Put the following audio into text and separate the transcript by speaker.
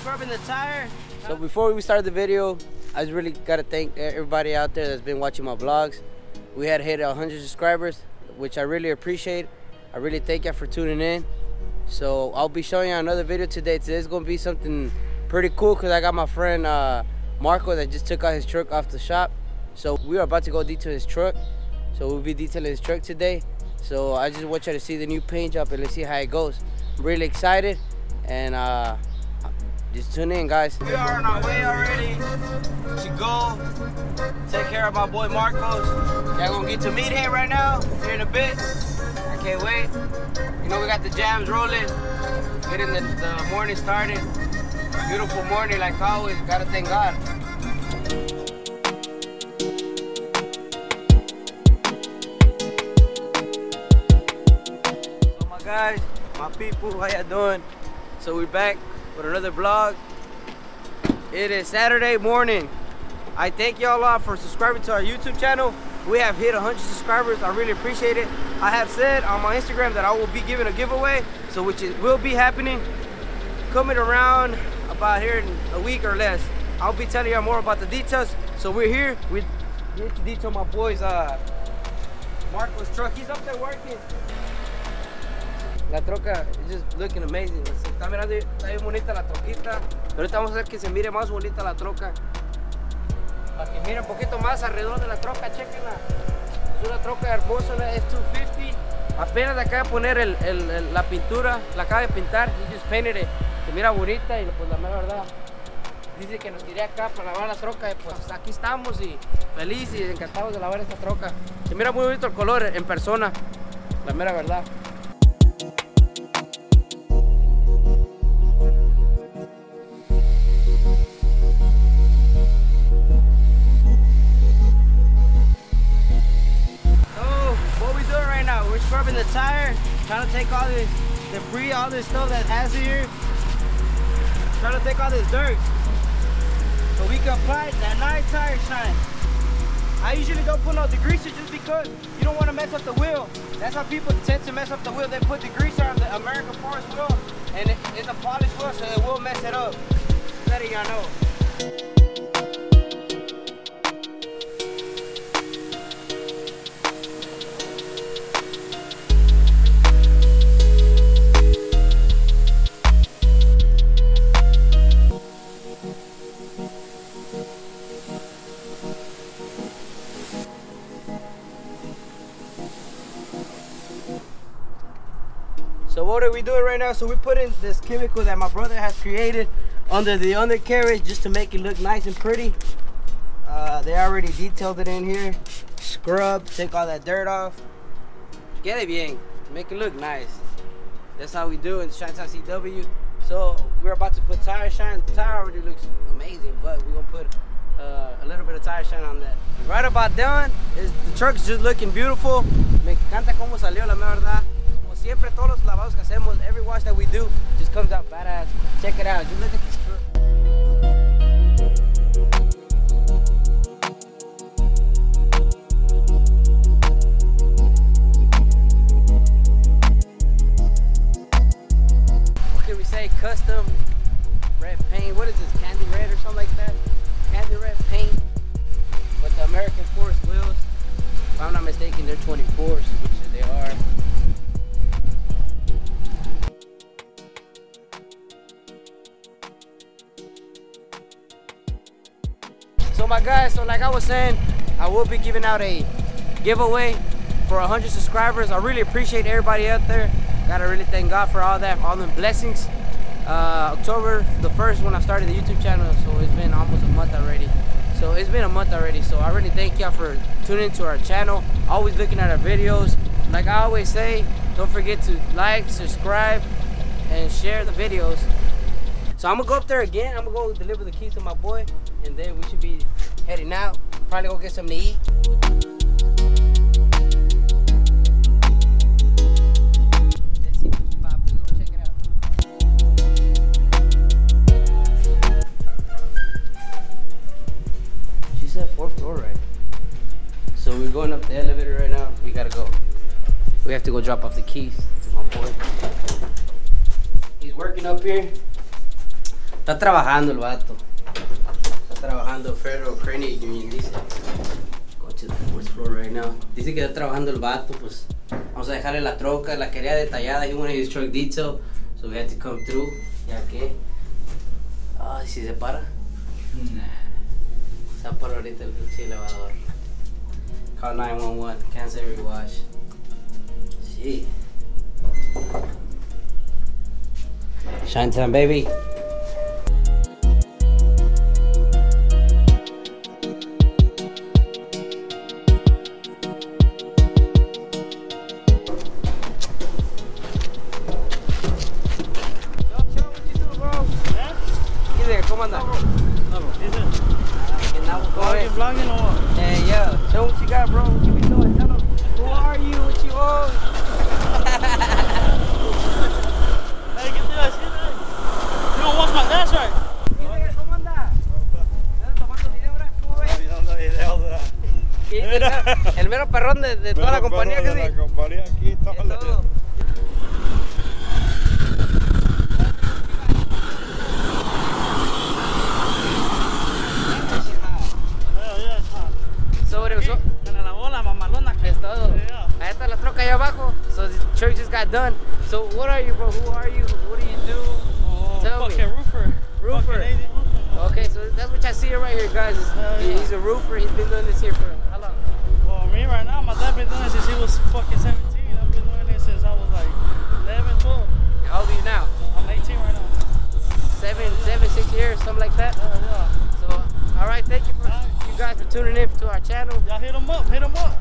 Speaker 1: scrubbing the tire.
Speaker 2: So before we start the video, I just really gotta thank everybody out there that's been watching my vlogs. We had hit 100 subscribers, which I really appreciate. I really thank you for tuning in. So I'll be showing you another video today. Today's gonna be something pretty cool because I got my friend uh, Marco that just took out his truck off the shop. So we are about to go detail his truck. So we'll be detailing his truck today. So I just want you to see the new paint job and let's see how it goes. I'm really excited and uh, just tune in, guys.
Speaker 1: We are on our way already to go take care of my boy Marcos. Y'all gonna get to meet him right now here in a bit. I can't wait. Know we got the jams rolling, getting the, the morning started. Beautiful morning like always. Gotta thank God. So my guys, my people, how y'all doing? So we're back with another vlog. It is Saturday morning. I thank y'all all for subscribing to our YouTube channel. We have hit 100 subscribers. I really appreciate it. I have said on my Instagram that I will be giving a giveaway, so which is, will be happening coming around about here in a week or less. I'll be telling you more about the details. So we're here. We're here to detail my boy's uh, Marco's truck. He's up there working. La troca is just looking amazing. Está mirando, está bien bonita la troquita. Ahorita vamos a que se mire más bonita la troca. Para que mire un poquito más alrededor de la troca, chequenla. Es una troca hermosa, una S250. Apenas acaba de poner la pintura, la acaba de pintar. It. Se mira bonita y pues la mera verdad. Dice que nos tiré acá para lavar la troca y pues aquí estamos y felices y encantados de lavar esta troca. Se mira muy bonito el color en persona, la mera verdad. Take all this debris, all this stuff that has here. Trying to take all this dirt. So we can apply that nice tire shine. I usually don't put no degreaser just because you don't want to mess up the wheel. That's how people tend to mess up the wheel. They put degreaser on the American Force wheel and it, it's a polished wheel so it will mess it up. Letting y'all know. So what are we doing right now? So we're putting this chemical that my brother has created under the undercarriage just to make it look nice and pretty. Uh, they already detailed it in here. Scrub, take all that dirt off. Get it bien, make it look nice. That's how we do in Shine Time CW. So we're about to put tire shine. The tire already looks amazing, but we're gonna put uh, a little bit of tire shine on that. Right about done, is the truck's just looking beautiful. Me encanta cómo salió la verdad. Siempre, todos los lavados que hacemos, every wash that we do, just comes out badass. Check it out. Just look at this. What can we say? Custom red paint. What is this? Candy red or something like that? Candy red paint with the American Force wheels. If I'm not mistaken, they're 24s, So my guys, so like I was saying, I will be giving out a giveaway for 100 subscribers. I really appreciate everybody out there. Gotta really thank God for all that, all the blessings. Uh, October the 1st when I started the YouTube channel, so it's been almost a month already. So it's been a month already, so I really thank y'all for tuning to our channel, always looking at our videos. Like I always say, don't forget to like, subscribe, and share the videos. So I'm gonna go up there again. I'm gonna go deliver the keys to my boy, and then we should be heading out. Probably go get something to eat. She said fourth floor, right? So we're going up the elevator right now. We gotta go. We have to go drop off the keys to my boy. He's working up here. Está trabajando el vato. Está trabajando Federal Credit Union, dice. Go to the fourth floor right now. Dice que está trabajando el vato, pues vamos a dejarle la troca, la quería detallada. He wanted his truck detail, so we had to come through. Ya que. Ay, si se para. Se va a parar ahorita el pinche elevador. Call 911, cancel every wash. Shit. Shine time, baby.
Speaker 3: Vlogging, what?
Speaker 1: Hey, yo, show what you got, bro. What you be doing? Tell them, who are you? What you own?
Speaker 3: Hey, get this shit, hey. You don't watch my dash right?
Speaker 1: ¿Cómo anda? ¿Estás tomando video ahora? ¿Cómo ves?
Speaker 3: Mirando videos de
Speaker 1: ¿Quién es el mero- perrón de, de toda la compañía que
Speaker 3: de
Speaker 1: sí.
Speaker 3: la compañía aquí, todo.
Speaker 1: Got done. So what are you, bro? Who are you? What do you do?
Speaker 3: Oh,
Speaker 1: Tell me.
Speaker 3: fucking roofer.
Speaker 1: Roofer.
Speaker 3: Fucking roofer.
Speaker 1: Okay, so that's what I see right here, guys.
Speaker 3: Yeah.
Speaker 1: He's a roofer. He's been doing this here for how long?
Speaker 3: Well, me right now, my dad been doing it since he was fucking 17. I've been doing it since I was like 11, 12.
Speaker 1: How old are you now?
Speaker 3: I'm 18 right now.
Speaker 1: Seven, seven, six years, something like that.
Speaker 3: Yeah, yeah.
Speaker 1: So, all right, thank you for you guys for tuning in to our channel.
Speaker 3: Y'all hit him up, hit him up.